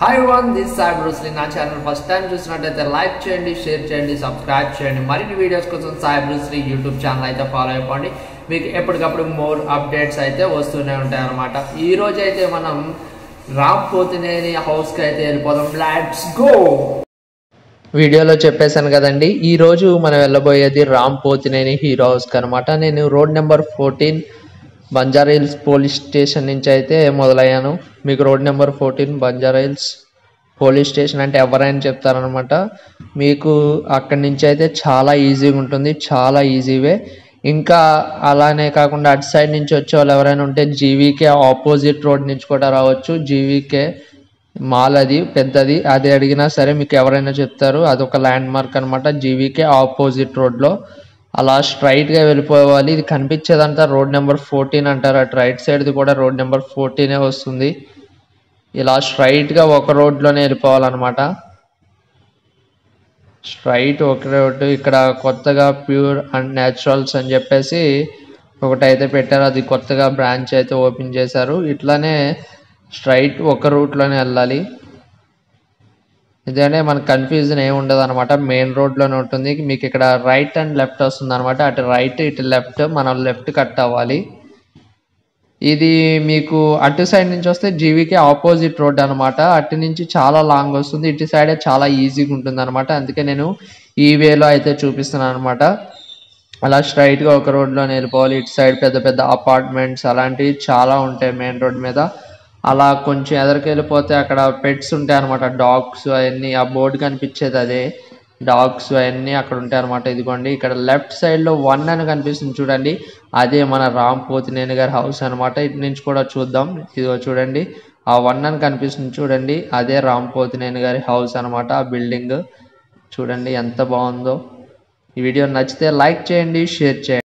Hi one this Sai Bruce Lee నా channel first time చూసినట్టయితే like చేయండి share చేయండి సబ్స్క్రైబ్ చేయండి. మరిన్ని వీడియోస్ కోసం Sai Bruce Lee YouTube channel అయితే ఫాలో అయిపోండి. మీకు ఎప్పటికప్పుడు మోర్ అప్డేట్స్ అయితే వస్తూనే ఉంటాయి అనమాట ఈ రోజు అయితే మనం రామ్ పోతినేని హౌస్కి అయితే వెళ్ళిపోదాం. లెట్స్ గో వీడియోలో చెప్పేశాను కదండి ఈరోజు మనం వెళ్ళబోయేది రామ్ పోతినేని హీరో హౌస్కి అనమాట నేను road number fourteen Banjara hills police station నుంచి అయితే మొదలయ్యాను. మీకు road number fourteen Banjara hills police station అంటే ఎవరైనా చెప్తారనమాట మీకు అక్కడి నుంచి అయితే చాలా ఈజీగా ఉంటుంది చాలా ఈజీవే. ఇంకా అలానే కాకుండా అటు సైడ్ నుంచి వచ్చే వాళ్ళు ఎవరైనా ఉంటే జీవీకే ఆపోజిట్ రోడ్ నుంచి కూడా రావచ్చు. జీవీకే మాల్ అది పెద్దది. అది అడిగినా సరే మీకు ఎవరైనా చెప్తారు. అదొక ల్యాండ్ మార్క్ అనమాట జీవీకే ఆపోజిట్ రోడ్లో. అలా స్ట్రైట్గా వెళ్ళిపోవాలి. ఇది కనిపించేదంతా రోడ్ నెంబర్ ఫోర్టీన్ అంటారు. అటు రైట్ సైడ్ది కూడా రోడ్ నెంబర్ ఫోర్టీనే వస్తుంది. ఇలా స్ట్రైట్గా ఒక రోడ్లోనే వెళ్ళిపోవాలన్నమాట. స్ట్రైట్ ఒక రోడ్డు ఇక్కడ కొత్తగా ప్యూర్ అండ్ న్యాచురల్స్ అని చెప్పేసి ఒకటి అయితే పెట్టారు. అది కొత్తగా బ్రాంచ్ అయితే ఓపెన్ చేశారు. ఇట్లానే స్ట్రైట్ ఒక రూట్లోనే వెళ్ళాలి. ఇదేనే మనకు కన్ఫ్యూజన్ ఏమి ఉండదు అనమాట మెయిన్ రోడ్లోనే ఉంటుంది. మీకు ఇక్కడ రైట్ అండ్ లెఫ్ట్ వస్తుంది అనమాట అటు రైట్ ఇటు లెఫ్ట్ మనం లెఫ్ట్ కట్ అవ్వాలి. ఇది మీకు అటు సైడ్ నుంచి వస్తే జీవికి ఆపోజిట్ రోడ్ అనమాట అటు నుంచి చాలా లాంగ్ వస్తుంది. ఇటు సైడే చాలా ఈజీగా ఉంటుంది అనమాట అందుకే నేను ఈ వేలో అయితే చూపిస్తున్నాను అనమాట అలా స్ట్రైట్గా ఒక రోడ్లో వెళ్ళిపోవాలి. ఇటు సైడ్ పెద్ద పెద్ద అపార్ట్మెంట్స్ అలాంటివి చాలా ఉంటాయి మెయిన్ రోడ్ మీద. అలా కొంచెం ఎదరికెళ్ళిపోతే అక్కడ పెట్స్ ఉంటాయి అనమాట డాగ్స్ అవన్నీ ఆ బోర్డు కనిపించేది అదే. డాగ్స్ అవన్నీ అక్కడ ఉంటాయి అనమాట ఇదిగోండి. ఇక్కడ లెఫ్ట్ సైడ్లో వన్ అని కనిపిస్తుంది చూడండి. అదే మన రామ్ పోతినేని గారి హౌస్ అనమాట ఇటు నుంచి కూడా చూద్దాం. ఇదిగో చూడండి. ఆ వన్ అని కనిపిస్తుంది చూడండి. అదే రామ్ పోతినేని గారి హౌస్ అనమాట ఆ బిల్డింగ్. చూడండి ఎంత బాగుందో. ఈ వీడియో నచ్చితే లైక్ చేయండి షేర్ చేయండి.